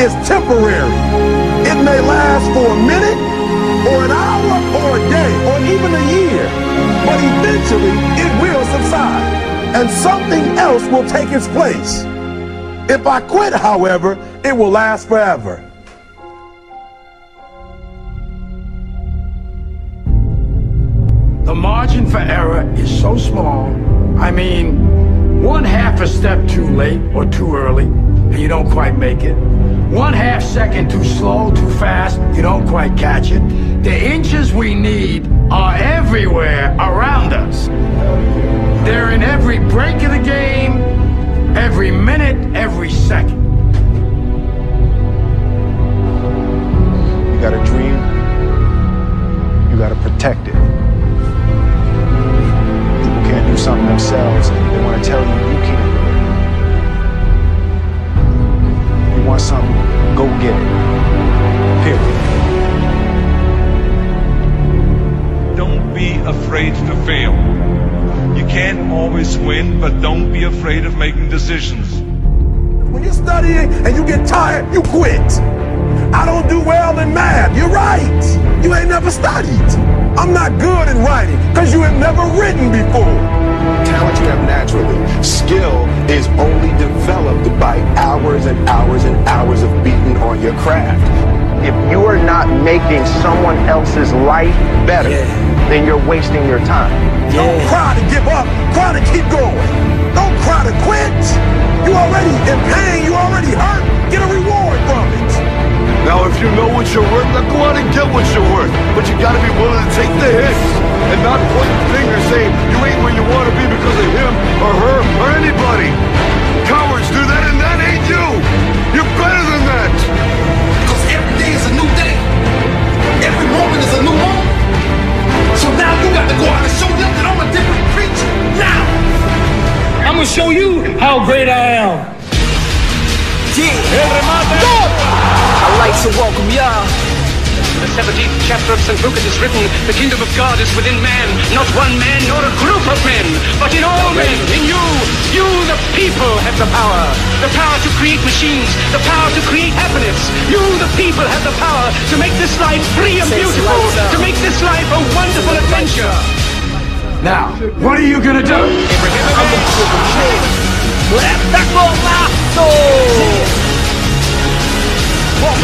Is temporary. It may last for a minute, or an hour, or a day, or even a year. But eventually, it will subside, and something else will take its place. If I quit, however, it will last forever. The margin for error is so small. I mean, one half a step too late or too early, and you don't quite make it. One half second too slow, too fast, you don't quite catch it. The inches we need are everywhere around us. They're in every break of the game, every minute, every second. You got a dream, you got to protect it. People can't do something themselves, they want to tell you can't always win, but don't be afraid of making decisions. When you're studying and you get tired, you quit. I don't do well in math. You're right. You ain't never studied. I'm not good in writing because you have never written before. Talent you have naturally. Skill is only developed by hours and hours and hours of beating on your craft. If you are not making someone else's life better, then you're wasting your time. Don't cry to give up. Cry to keep going. Don't cry to quit. You already in pain. You already hurt. Get a reward from it. Now, if you know what you're worth, now go out and get what you're worth. But you gotta be willing to take the hits and not point the finger saying you ain't where you wanna be because of him or her or anybody. Cowards do that how great I am. I'd like to welcome y'all. The 17th chapter of St. Luke it is written, The kingdom of God is within man, not one man nor a group of men, but in all men, in you. You, the people, have the power. The power to create machines, the power to create happiness. You, the people, have the power to make this life free and beautiful, to make this life a wonderful adventure. Now, what are you gonna do? Espetacular! Golaço! Bom,